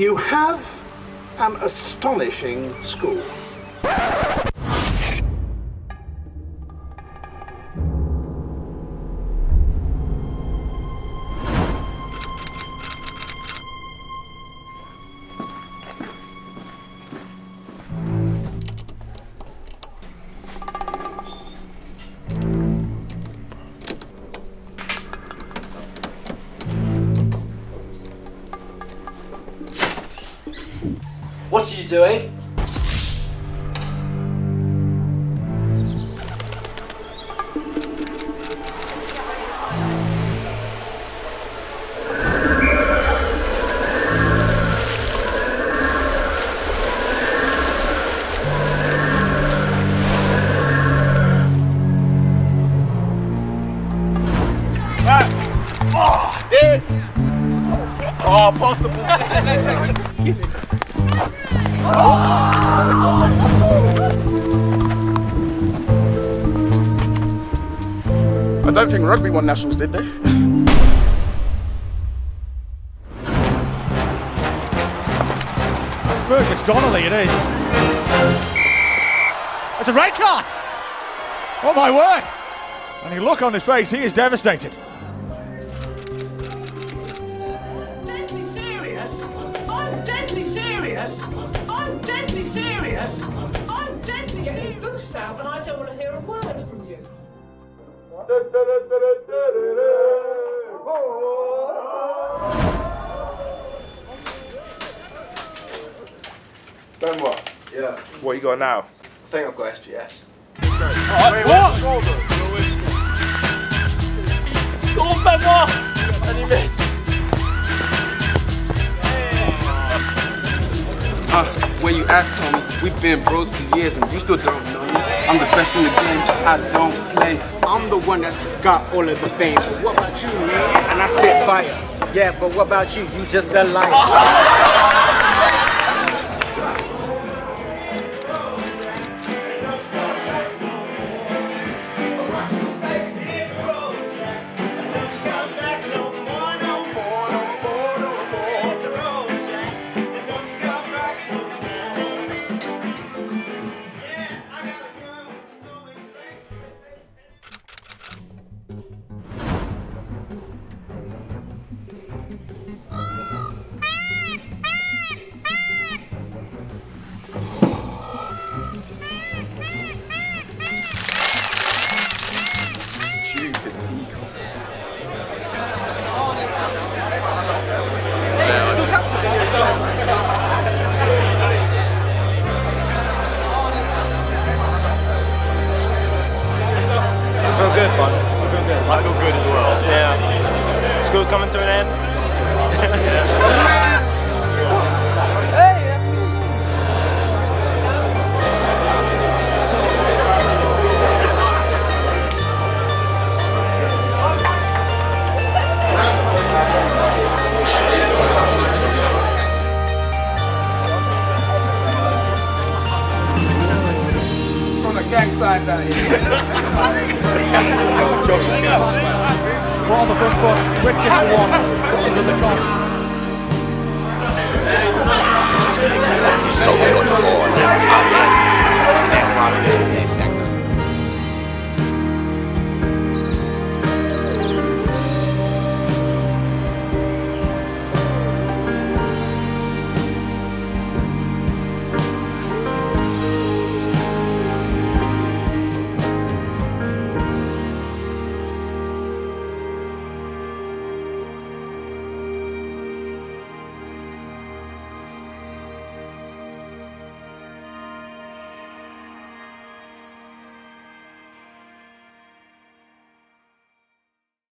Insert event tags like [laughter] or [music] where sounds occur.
You have an astonishing school. What are you doing? Ah! Ah! Oh, pass Oh, the ball. I don't think rugby won nationals, did they? Fergus Donnelly it is. It's a red card. Oh my word. And you look on his face, he is devastated. Serious. I'm deadly serious. I'm deadly serious. Books out, and I don't want to hear a word from you. Ben what? Yeah, What you got now? I think I've got SPS. what? Go on, Benoit! And he missed. At, Tony? We've been bros for years and you still don't know me. I'm the best in the game, I don't play. I'm the one that's got all of the fame. But what about you, man? And I spit fire. Yeah, but what about you? You just a liar. School's coming to an end. From the gang signs out here. [laughs] [laughs] Ball on the front foot, quick kick for one, under the cross.